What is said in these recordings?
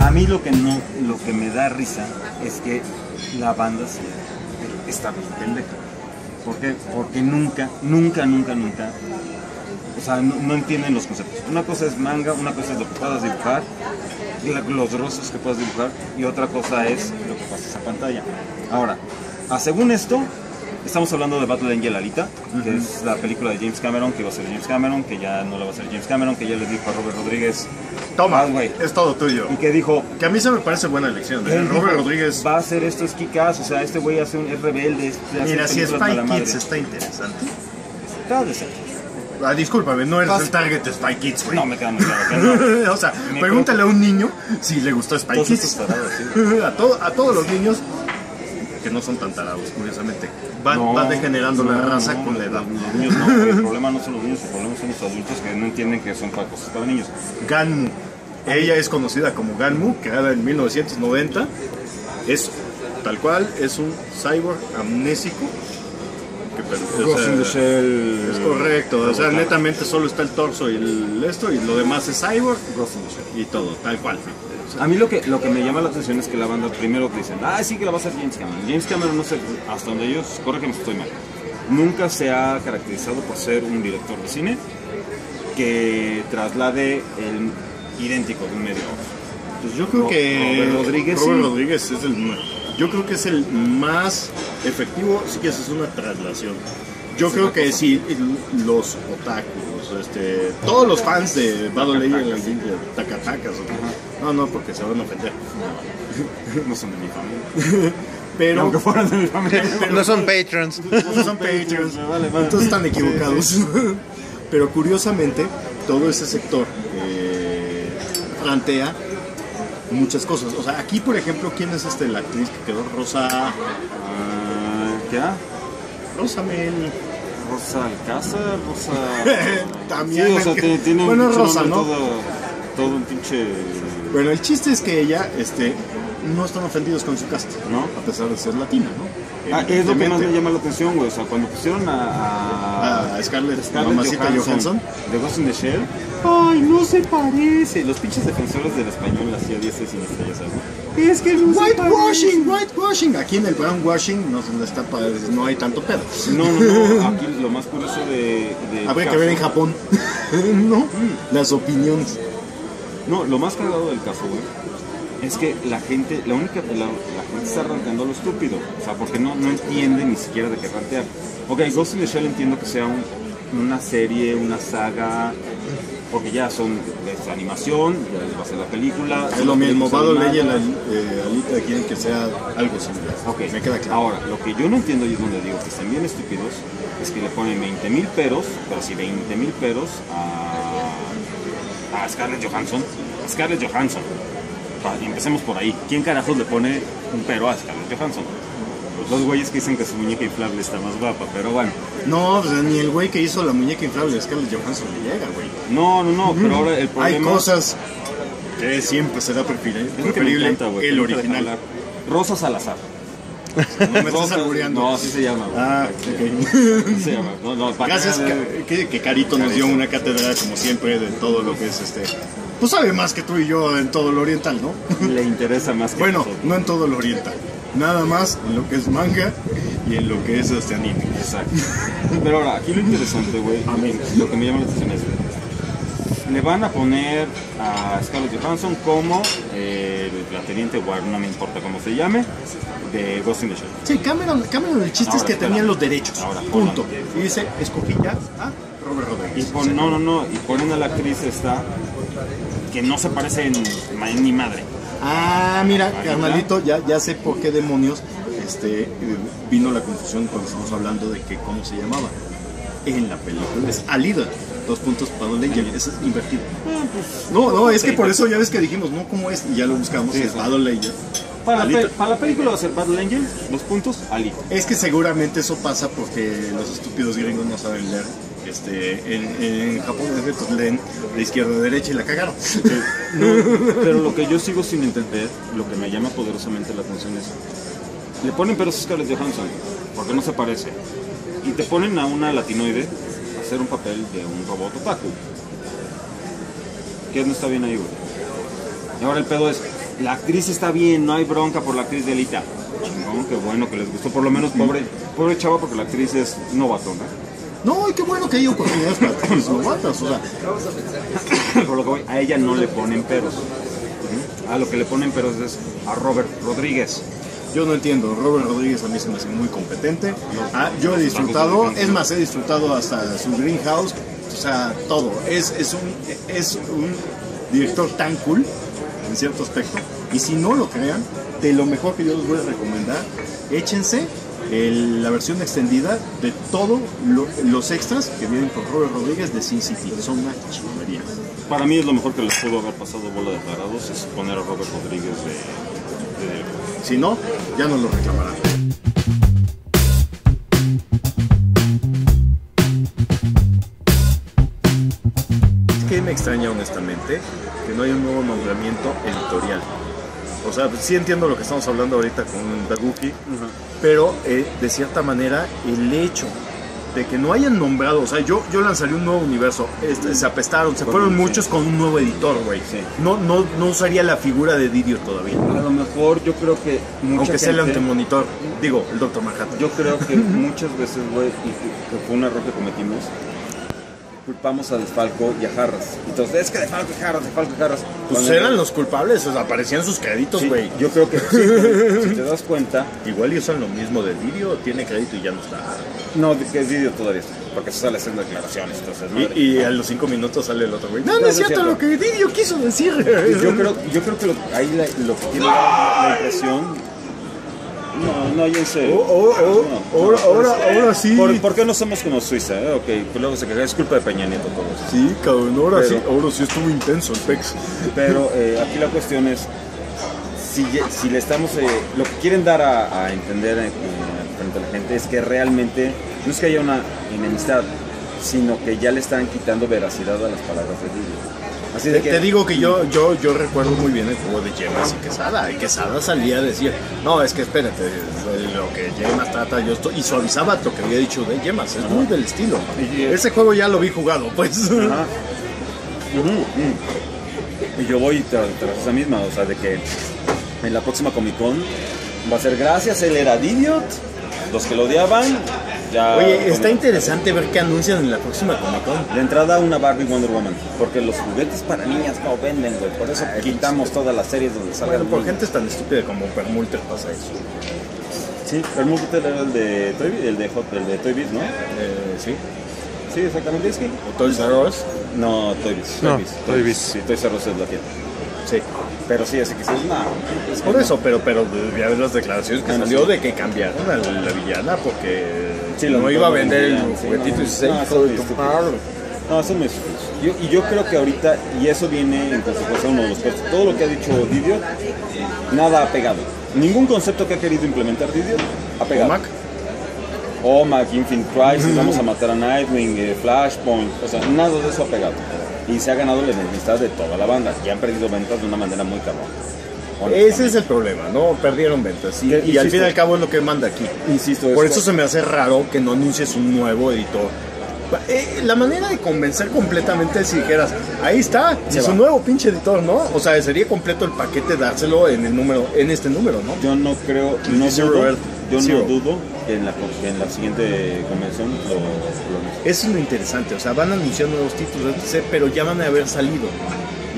A mí lo que no, lo que me da risa es que la banda se- está bien pendeja. ¿Por qué? Porque nunca, nunca, nunca, nunca, o sea, no, entienden los conceptos. Una cosa es manga, una cosa es lo que puedas dibujar, los rostros que puedas dibujar, y otra cosa es lo que pasas a pantalla. Ahora, según esto, estamos hablando de Battle Angel Alita, que es la película de James Cameron, que iba a ser James Cameron, que ya no la va a ser James Cameron, que ya le dijo a Robert Rodríguez, Toma, Ah, güey. es todo tuyo. y que dijo, Que a mí se me parece buena elección. ¿eh? Robert dijo, Rodríguez. va a hacer esto es Kikas, o sea, este güey hace un es rebelde, es- hace Mira, si Spy. Kids está interesante. Está decente. Ah, discúlpame, no eres Pas- el target de Spy Kids, güey. No me queda muy claro que no. o sea, Me pregúntale a un niño si le gustó Spy Todos Kids. estos tarados, sí. a, todo- a todos los niños, que no son tan tarados, curiosamente, No, van degenerando la raza no, con la edad. Los niños no, el problema no son los niños, el problema son los adultos que no entienden que son para cosas para niños. Ganmu. Ella es conocida como Ganmu, creada en 1990. Es tal cual, es un cyborg amnésico. Que, per- o sea, es correcto, o sea, netamente solo está el torso y el esto, y lo demás es cyborg y todo, tal cual. A mí lo que, lo que me llama la atención es que la banda primero dicen, ah, sí que la va a hacer James Cameron. James Cameron, no sé, hasta donde ellos, corrígeme si estoy mal, nunca se ha caracterizado por ser un director de cine que traslade el idéntico de un medio. Pues yo creo que Robert Rodríguez, Robert sí. Rodríguez es el yo creo que es el más efectivo si que es una traslación. Yo creo que si los otakus, este, todos los fans de Battle Angel, Takatakas, o- no, no, porque se van a ofender. No son de mi familia. Pero Aunque fueran de mi familia. No son patrons. no son madre. entonces están equivocados. Pero curiosamente, todo ese sector eh, plantea muchas cosas. O sea, aquí, por ejemplo, ¿quién es este, la actriz que quedó? Rosa. Ah, ¿Ya? Rosa Mel. Rosa Alcázar, Rosa... También. Sí, o sea, tiene, tiene Bueno, un Rosa, ¿no? Todo, todo un pinche... Bueno, el chiste es que ella este, no están ofendidos con su cast, ¿No? A pesar de ser latina, ¿no? Ah, es lo que más me llama la atención, güey. O sea, cuando pusieron a... a A Scarlett, Scarlett mamacita Johansson. De Ghost in the Shell. Ay, no se parece. Los pinches defensores del español hacía 10 siniestra, ya sabes. ¿no? Es que no Whitewashing, whitewashing. Aquí en el brownwashing no, no está no hay tanto pedo. No, no, no. Aquí lo más curioso de... de Habría que ver en Japón, ¿no? Las opiniones. No, lo más cagado del caso, güey, es que la gente, la única, la, la gente está ranteando a lo estúpido, o sea, porque no, no entiende ni siquiera de qué rantear. Ok, Ghost in the Shell entiendo que sea un- una serie, una saga, porque ya son es animación, ya va a ser la película. Es lo mismo, Battle Battle Angel, eh, Alita quieren que sea algo similar. Ok, me queda claro. Ahora, lo que yo no entiendo y es donde digo que están bien estúpidos es que le ponen 20 mil peros, pero sí 20 mil peros a, a Scarlett Johansson. A Scarlett Johansson. Y empecemos por ahí. ¿Quién carajos le pone un pero a Scarlett Johansson? Los dos güeyes que dicen que su muñeca inflable está más guapa, pero bueno. No, pues, ni el güey que hizo la muñeca inflable de Scarlett Johansson le llega, güey. No, no, no, pero ahora el Hay problema... cosas que siempre será preferible, es preferible encanta, el original. Rosa Salazar. No me estás albureando. No, así se llama. güey. Ah, Así se llama. No, no, para Gracias, que, que Carito nos dio una cátedra, como siempre, de todo lo que es este. Pues sabe más que tú y yo en todo lo oriental, ¿no? le interesa más que Bueno, nosotros. no en todo lo oriental. Nada más en lo que es manga y en lo que es este anime. Exacto. Pero ahora, aquí lo interesante, güey, lo que- lo que me llama la atención es, le van a poner a Scarlett Johansson como eh, la teniente Ward, no me importa cómo se llame, de Ghost in the Shell. Sí, Cameron, Cameron el chiste es que espera. tenían los derechos. Ahora, punto. Y dice, escogí ya a Robert Y Rodríguez. pon- no, no, no, y ponen a la actriz esta que no se parece en, ma- ni madre. Ah, mira, carnalito, ya, ya sé por qué demonios este, vino la confusión cuando estamos hablando de que cómo se llamaba. En la película es Alida. Dos puntos para ella es invertido. No, no, es que por eso ya ves que dijimos, no, ¿cómo es? Y ya lo buscamos, Sí, es. Battle Angel. Para la, para película va a ser Battle Angel, dos puntos, Alita. Es que seguramente eso pasa porque los estúpidos gringos no saben leer. Este, en, en Japón pues, leen de izquierda a derecha y la cagaron. No, pero lo que yo sigo sin entender, lo que me llama poderosamente la atención es, le ponen peros a Scarlett Johansson, porque no se parece. y te ponen a una latinoide a hacer un papel de un robot otaku. ¿Qué no está bien ahí, güey? Y ahora el pedo es, la actriz está bien, no hay bronca por la actriz de Elita. Chingón, qué bueno que les gustó. Por lo menos pobre, pobre chava porque la actriz es novatona. No, y qué bueno que hay oportunidades para actrices novatas, o sea, Por lo que voy, a ella no le ponen peros. A lo que le ponen peros es a Robert Rodríguez. yo no entiendo. Robert Rodríguez a mí se me hace muy competente. Ah, yo he disfrutado, es más, he disfrutado hasta su Greenhouse, o sea, todo. Es, es, un, es un director tan cool, en cierto aspecto. Y si no lo crean, de lo mejor que yo les voy a recomendar, échense el- la versión extendida de todos los extras que vienen con Robert Rodríguez de Sin City. Son una chingonería. Para mí es lo mejor que les pudo haber pasado bola de parados, es poner a Robert Rodríguez de, de. Si no, ya no lo reclamarán. Es que me extraña honestamente que no haya un nuevo nombramiento editorial. O sea, sí entiendo lo que estamos hablando ahorita con Daguki, pero eh, de cierta manera el hecho de que no hayan nombrado, o sea, yo, yo lanzaría un nuevo universo, este, se apestaron, se fueron muchos con un nuevo editor, güey. Sí. No, no, no usaría la figura de Didio todavía. A lo mejor yo creo que mucha Aunque sea el antemonitor, digo, el Doctor Manhattan. Yo creo que muchas veces, güey, y que fue un error que cometimos, culpamos a Desfalco y a Jarras. Entonces, es que Desfalco y Jarras, Desfalco y Jarras. Pues Cuando- eran los culpables, o sea, aparecían sus créditos, Sí, güey. yo creo que sí, si te das cuenta, Igual y usan lo mismo de Didio, tiene crédito y ya no está. no, que es vídeo todavía, porque se sale haciendo declaraciones, entonces, madre. Y, y a los cinco minutos sale el otro güey. No, no, No, es cierto, lo que Didio quiso decir. Yo creo, yo creo que lo, ahí la- lo que tiene la, la impresión. No, no, yo en serio. Oh, oh, oh, No, ahora, ahora, ahora sí. ¿Por, por qué no somos como Suiza? eh? Ok, pues luego se queja, es culpa de Peña Nieto todo eso. Sí, cabrón, ahora Pero- sí, ahora sí estuvo intenso el PEX. Pero eh, aquí la cuestión es, si, si le estamos, eh, lo que quieren dar a, a entender frente a la gente es que realmente no es que haya una enemistad, sino que ya le están quitando veracidad a las palabras de Didio. Así Te, de que, te digo que yo, yo, yo recuerdo muy bien el juego de Yemas y Quesada. Y Quesada salía a decir, no, es que espérate, lo que Yemas trata, yo estoy. Y suavizaba lo que había dicho de Yemas, es muy del estilo. Y- Ese juego ya lo vi jugado, pues. Ajá. Y yo voy tras, tras esa misma, o sea, de que en la próxima Comic Con va a ser gracias, él era Didiot, los que lo odiaban, ya... Oye, está interesante ver qué anuncian en la próxima Comic Con. De entrada una Barbie Wonder Woman, porque los juguetes para niñas no venden, güey, por eso quitamos todas las series donde salgan Bueno, por niños. gente tan estúpida como Permulter pasa eso. Sí, multitel era el de Toy Biz, el de Hot, el de Toy Biz, ¿no? Eh, sí. Sí, exactamente, es que... O Toys R Us. No, Toy Biz, No, Toy Biz. Toy Biz. Sí, Toy R Us es la tienda. Sí. Pero sí, así que sí, no. es Por eso, pero, pero ya ves las declaraciones que Ah, no, salió sí. de que cambiaron a la, la villana porque Sí, no iba a vender el juguetito no, y dice, no, hijo son de muy tu estúpidos. madre". No, son muy estúpidos. Yo- y yo creo que ahorita, y eso viene en consecuencia uno de los puestos, todo lo que ha dicho Didio, nada ha pegado. Ningún concepto que ha querido implementar Didio ha pegado. Mac. OMAC, Infinite Crisis, vamos a matar a Nightwing, eh, Flashpoint, o sea, nada de eso ha pegado. Y se ha ganado la enemistad de toda la banda, y han perdido ventas de una manera muy cabrón. Ese es el problema, ¿no? Perdieron ventas. Y, al fin y al cabo es lo que manda aquí. Insisto, Por esto- eso se me hace raro que no anuncies un nuevo editor. Eh, la manera de convencer completamente es si dijeras, ahí está, Se es va. un nuevo pinche editor, ¿no? O sea, sería completo el paquete dárselo en el número, en este número, ¿no? Yo no creo, no dudo, yo no dudo que en la, que en la siguiente convención lo, lo Eso es lo interesante, o sea, van a anunciar nuevos títulos, etc., pero ya van a haber salido.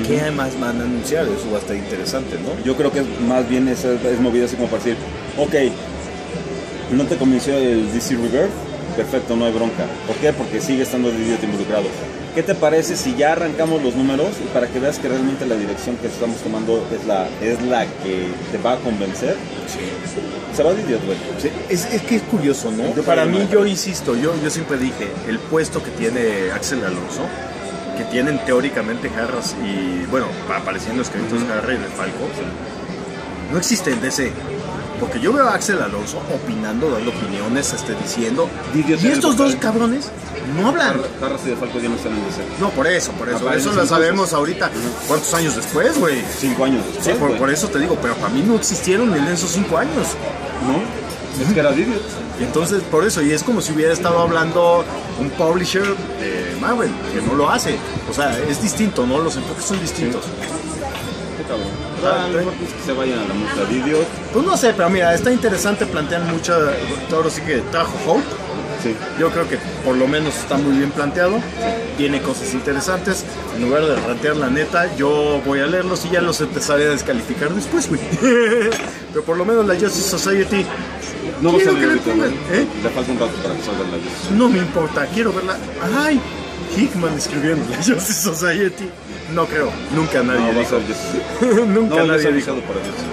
¿Qué además van a anunciar? Eso va a estar interesante, ¿no? Yo creo que es más bien esa es movida así como para decir, ok, no te convenció el DC Rebirth, perfecto, no hay bronca. ¿Por qué? Porque sigue estando el idiota involucrado. ¿Qué te parece si ya arrancamos los números y para que veas que realmente la dirección que estamos tomando es la, es la que te va a convencer? Se va de idiot, güey. Sí, es, es que es curioso, ¿no? Yo Para mí, yo insisto, yo, yo siempre dije, el puesto que tiene Axel Alonso, que tienen teóricamente Harras y, bueno, apareciendo escritos Harry de Falco, no existe en DC. Porque yo veo a Axel Alonso opinando, dando opiniones, este, diciendo, y estos dos cabrones no hablan. Carras y de Falco ya no están en DC. No, por eso, por eso. Aparecen Eso lo sabemos ahorita. ¿Cuántos años después, güey? Cinco años. Sí, después, por, güey. por eso te digo, pero para mí no existieron en esos cinco años. ¿No? Es que era Didiot. Y entonces, por eso, y es como si hubiera estado hablando un publisher de Marvel, que no lo hace. O sea, es distinto, ¿no? Los enfoques son distintos. Qué mejor pues que se vayan a la multa de idiot. Pues no sé, pero mira, está interesante, plantean mucho, todo sí que trajo Hope. Sí. Yo creo que por lo menos está muy bien planteado, tiene cosas interesantes. En lugar de rantear la neta, yo voy a leerlos y ya los empezaré a descalificar después, güey. Pero por lo menos la Justice Society No va a salir ahorita. ¿eh? Le falta un rato para que salga la Justice. No me importa, quiero verla. Ay, Hickman escribiendo la Justice Society. No creo, nunca nadie No, va a dijo. ser Justice. nunca No, nadie dijo. anunciado para Justice.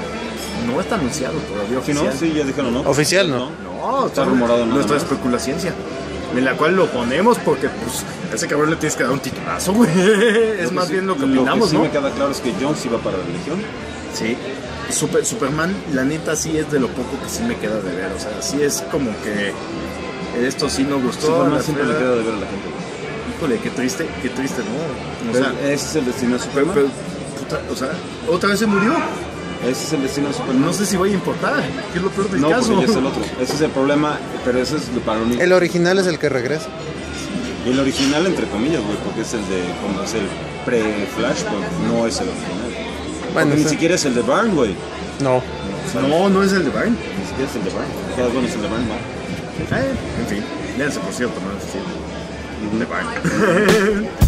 No está anunciado todavía Si no, oficial. sí, ya dijeron, ¿no? Oficial, ¿no? No, Está rumorado Nuestra especulación, en la cual lo ponemos porque, pues, a ese cabrón le tienes que dar un titulazo, güey. Es más bien lo que opinamos, sí ¿no? me queda claro es que Jones iba para la Legión. Sí. Super- Superman, la neta, sí es de lo poco que sí me queda de ver. O sea, sí es como que esto sí no gustó. Superman siempre le queda de ver a la gente. Híjole, qué triste, qué triste, ¿no? O Pero sea, ese es el destino de pero, Superman. pero, puta, o sea, otra vez se murió. Ese es el destino de Superman. No sé si vaya a importar. ¿Qué es lo peor del No, caso? ya es el otro. Ese es el problema, pero ese es lo para único. El original es el que regresa. Y el original, entre comillas, güey, porque es el de, como es el pre-Flashpoint, no es el original. Bueno, ni siquiera es el de Barn, güey. No. No, no es el de Byrne. Ni siquiera es el de Barn. Cada bueno es el de Barn, ¿no? Eh, en fin, léanse por cierto, no es cierto. De Byrne.